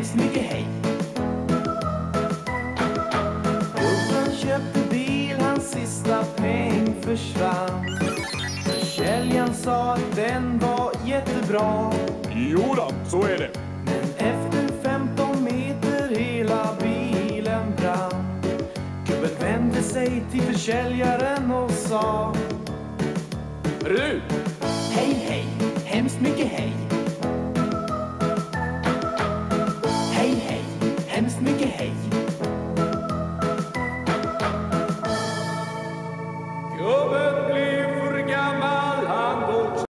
hemskt mycket hej. Gubben köpte bil, hans sista peng försvann. Försäljaren sa att den var jättebra. Jo då, så är det. Men efter 15 meter hela bilen brann. Gubben vände sig till försäljaren och sa Du, Hej hej, hemskt mycket hej. hemskt mycket hej. Gubben!